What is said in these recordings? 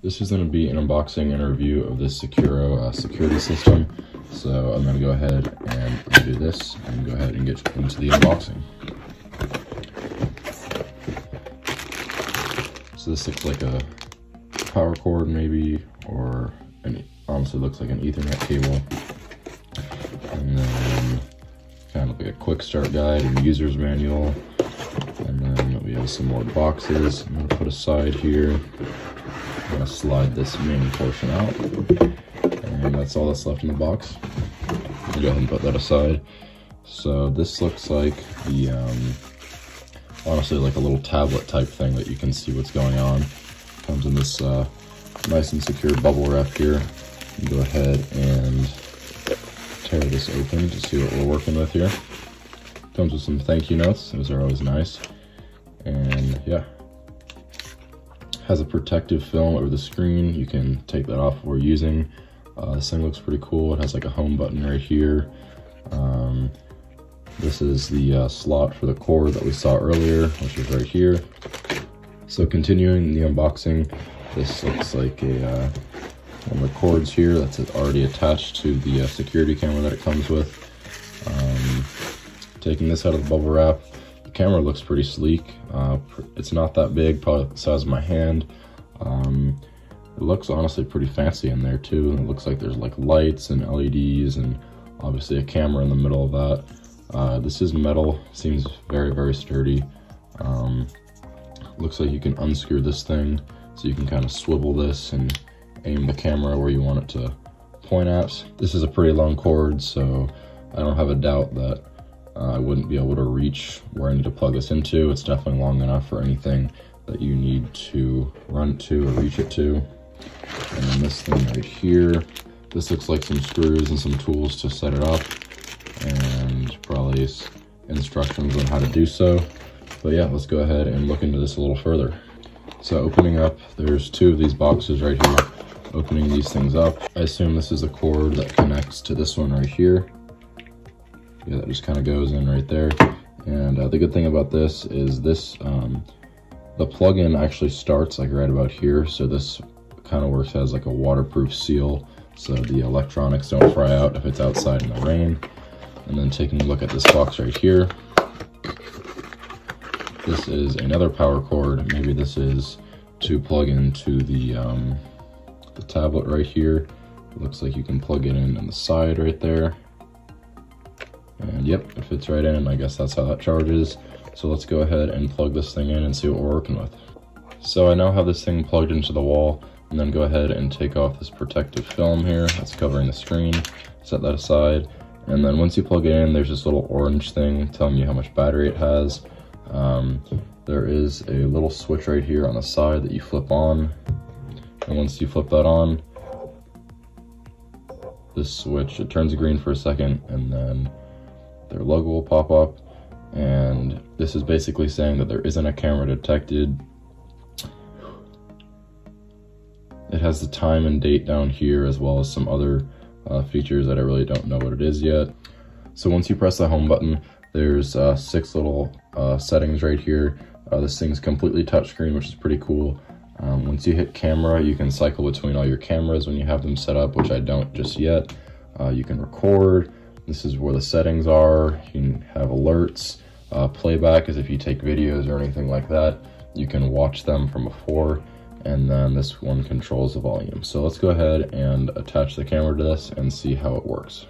This is going to be an unboxing and a review of this Sequro uh, security system. So I'm going to go ahead and do this and go ahead and get into the unboxing. So this looks like a power cord maybe, or an, honestly looks like an ethernet cable. And then kind of like a quick start guide and user's manual. And then we have some more boxes I'm gonna put aside here. Gonna slide this main portion out. And that's all that's left in the box. I'll go ahead and put that aside. So this looks like the, um, honestly like a little tablet type thing that you can see what's going on. Comes in this uh, nice and secure bubble wrap here. Go ahead and tear this open to see what we're working with here. Comes with some thank you notes, those are always nice. Has a protective film over the screen. You can take that off we're using. Uh, this thing looks pretty cool. It has like a home button right here. Um, this is the uh, slot for the cord that we saw earlier, which is right here. So continuing the unboxing, this looks like a uh, one of the cords here that's already attached to the uh, security camera that it comes with. Um, taking this out of the bubble wrap, camera looks pretty sleek. Uh, it's not that big, probably size of my hand. Um, it looks honestly pretty fancy in there too. It looks like there's like lights and LEDs and obviously a camera in the middle of that. Uh, this is metal, seems very, very sturdy. Um, looks like you can unscrew this thing so you can kind of swivel this and aim the camera where you want it to point at. This is a pretty long cord, so I don't have a doubt that uh, I wouldn't be able to reach where I need to plug this into. It's definitely long enough for anything that you need to run to or reach it to. And then this thing right here, this looks like some screws and some tools to set it up and probably instructions on how to do so. But yeah, let's go ahead and look into this a little further. So opening up, there's two of these boxes right here opening these things up. I assume this is a cord that connects to this one right here. Yeah, that just kind of goes in right there. And uh, the good thing about this is this, um, the plug-in actually starts like right about here. So this kind of works as like a waterproof seal. So the electronics don't fry out if it's outside in the rain. And then taking a look at this box right here. This is another power cord. Maybe this is to plug into the um, the tablet right here. It looks like you can plug it in on the side right there. And yep, it fits right in, I guess that's how that charges. So let's go ahead and plug this thing in and see what we're working with. So I now have this thing plugged into the wall, and then go ahead and take off this protective film here that's covering the screen, set that aside, and then once you plug it in, there's this little orange thing telling you how much battery it has. Um, there is a little switch right here on the side that you flip on, and once you flip that on, this switch, it turns green for a second and then their logo will pop up. And this is basically saying that there isn't a camera detected. It has the time and date down here as well as some other uh, features that I really don't know what it is yet. So once you press the home button, there's uh, six little uh, settings right here. Uh, this thing's completely touchscreen, which is pretty cool. Um, once you hit camera, you can cycle between all your cameras when you have them set up, which I don't just yet. Uh, you can record. This is where the settings are. You can have alerts. Uh, playback is if you take videos or anything like that. You can watch them from before. And then this one controls the volume. So let's go ahead and attach the camera to this and see how it works.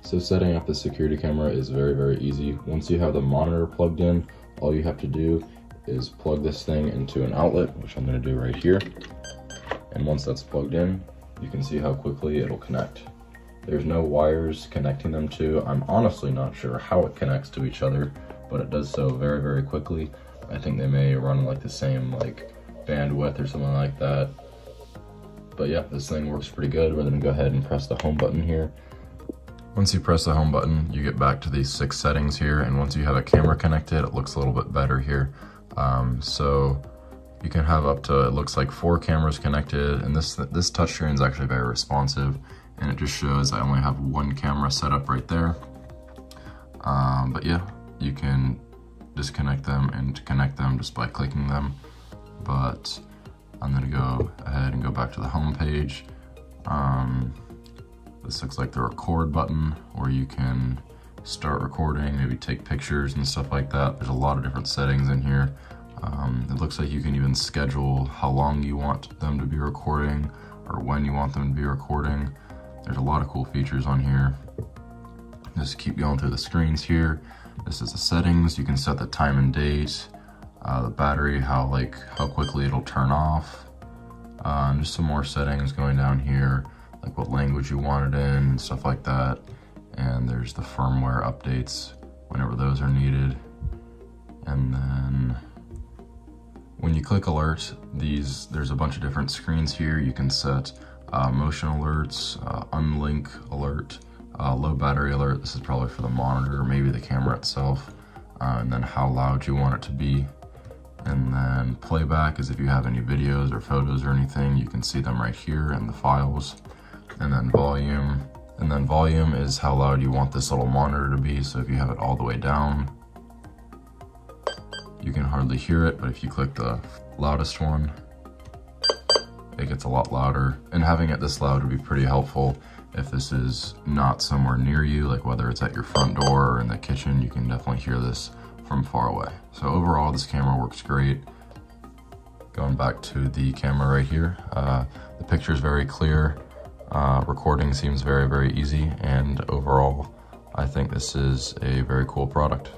So setting up the security camera is very, very easy. Once you have the monitor plugged in, all you have to do is plug this thing into an outlet, which I'm gonna do right here. And once that's plugged in, you can see how quickly it'll connect. There's no wires connecting them to. I'm honestly not sure how it connects to each other, but it does so very, very quickly. I think they may run like the same like bandwidth or something like that. But yeah, this thing works pretty good. We're gonna go ahead and press the home button here. Once you press the home button, you get back to these six settings here, and once you have a camera connected, it looks a little bit better here. Um, so you can have up to, it looks like four cameras connected and this, this touchscreen is actually very responsive and it just shows I only have one camera set up right there. Um, but yeah, you can disconnect them and connect them just by clicking them. But I'm gonna go ahead and go back to the home page. Um, this looks like the record button where you can start recording, maybe take pictures and stuff like that. There's a lot of different settings in here. Um, it looks like you can even schedule how long you want them to be recording or when you want them to be recording. There's a lot of cool features on here. Just keep going through the screens here. This is the settings. You can set the time and date, uh, the battery, how like how quickly it'll turn off. Um, just some more settings going down here, like what language you want it in and stuff like that. And there's the firmware updates whenever those are needed. And then when you click alert, these there's a bunch of different screens here. You can set uh, motion alerts, uh, unlink alert, uh, low battery alert. This is probably for the monitor maybe the camera itself. Uh, and then how loud you want it to be. And then playback is if you have any videos or photos or anything, you can see them right here in the files. And then volume. And then volume is how loud you want this little monitor to be. So if you have it all the way down, you can hardly hear it. But if you click the loudest one, it gets a lot louder. And having it this loud would be pretty helpful if this is not somewhere near you, like whether it's at your front door or in the kitchen, you can definitely hear this from far away. So overall, this camera works great. Going back to the camera right here, uh, the picture is very clear. Uh, recording seems very, very easy. And overall, I think this is a very cool product.